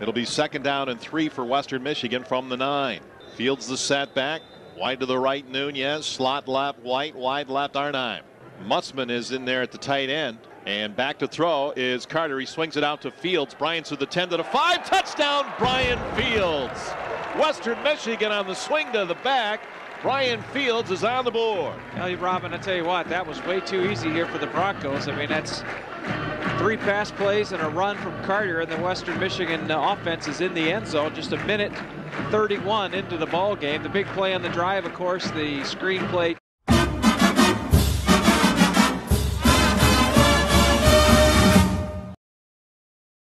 It'll be second down and three for Western Michigan from the nine. Fields the setback. Wide to the right, Nunez. Slot left, White. Wide left, Arnheim. Mutzman is in there at the tight end. And back to throw is Carder. He swings it out to Fields. Bryant to the 10 to the 5. Touchdown, Brian Fields. Western Michigan on the swing to the back. Brian Fields is on the board. Well, Robin, I tell you what, that was way too easy here for the Broncos. I mean, that's three pass plays and a run from Carder, and the Western Michigan uh, offense is in the end zone. Just a minute 31 into the ball game. The big play on the drive, of course, the screen play